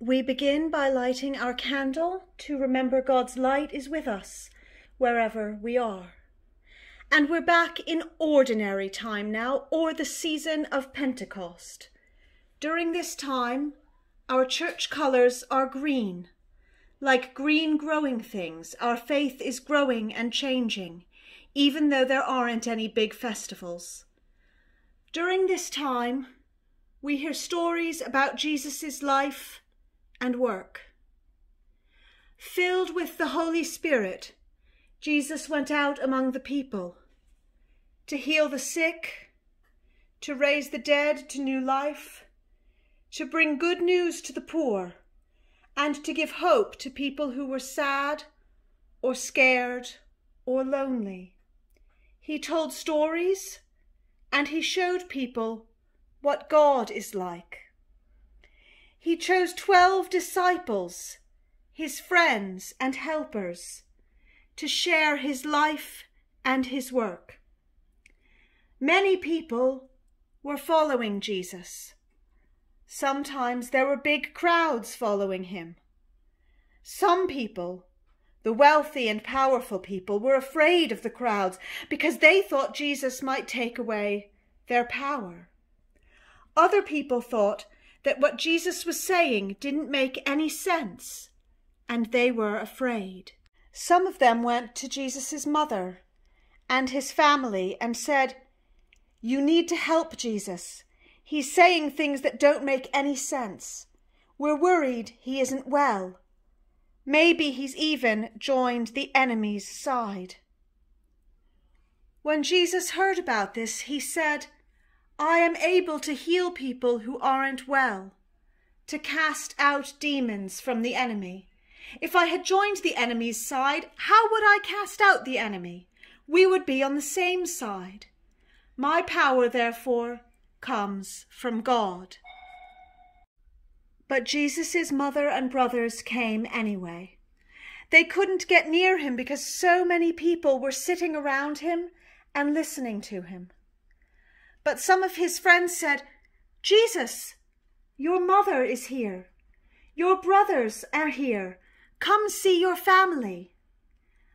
We begin by lighting our candle to remember God's light is with us wherever we are. And we're back in ordinary time now, or the season of Pentecost. During this time, our church colours are green. Like green growing things, our faith is growing and changing, even though there aren't any big festivals. During this time, we hear stories about Jesus' life and work. Filled with the Holy Spirit, Jesus went out among the people to heal the sick, to raise the dead to new life, to bring good news to the poor, and to give hope to people who were sad or scared or lonely. He told stories and he showed people what God is like. He chose twelve disciples, his friends and helpers, to share his life and his work. Many people were following Jesus. Sometimes there were big crowds following him. Some people, the wealthy and powerful people, were afraid of the crowds because they thought Jesus might take away their power. Other people thought that what Jesus was saying didn't make any sense, and they were afraid. Some of them went to Jesus' mother and his family and said, You need to help Jesus. He's saying things that don't make any sense. We're worried he isn't well. Maybe he's even joined the enemy's side. When Jesus heard about this, he said, I am able to heal people who aren't well, to cast out demons from the enemy. If I had joined the enemy's side, how would I cast out the enemy? We would be on the same side. My power, therefore, comes from God. But Jesus' mother and brothers came anyway. They couldn't get near him because so many people were sitting around him and listening to him. But some of his friends said, Jesus, your mother is here. Your brothers are here. Come see your family.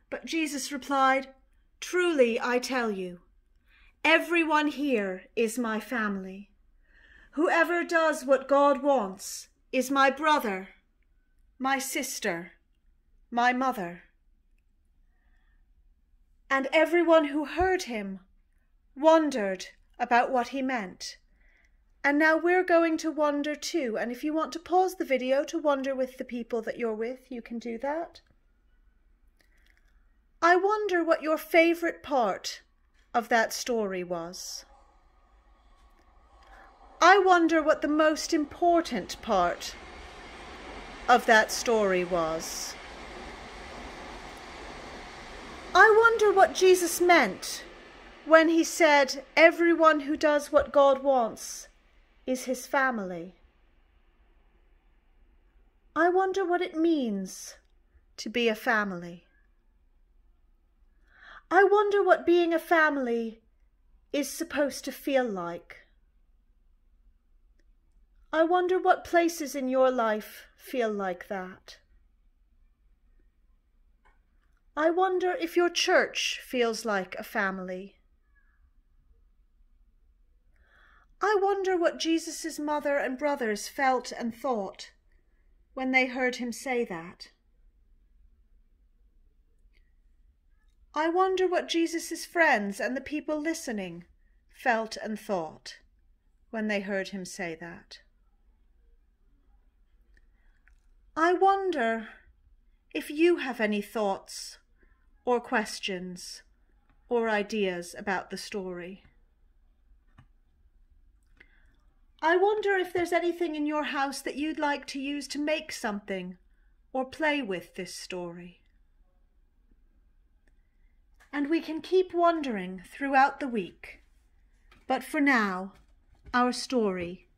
But Jesus replied, Truly I tell you, everyone here is my family. Whoever does what God wants is my brother, my sister, my mother. And everyone who heard him wondered about what he meant. And now we're going to wonder too. And if you want to pause the video to wonder with the people that you're with, you can do that. I wonder what your favourite part of that story was. I wonder what the most important part of that story was. I wonder what Jesus meant when he said, Everyone who does what God wants is his family. I wonder what it means to be a family. I wonder what being a family is supposed to feel like. I wonder what places in your life feel like that. I wonder if your church feels like a family. I wonder what Jesus' mother and brothers felt and thought when they heard him say that. I wonder what Jesus' friends and the people listening felt and thought when they heard him say that. I wonder if you have any thoughts or questions or ideas about the story. I wonder if there's anything in your house that you'd like to use to make something or play with this story. And we can keep wondering throughout the week. But for now, our story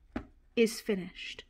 is finished.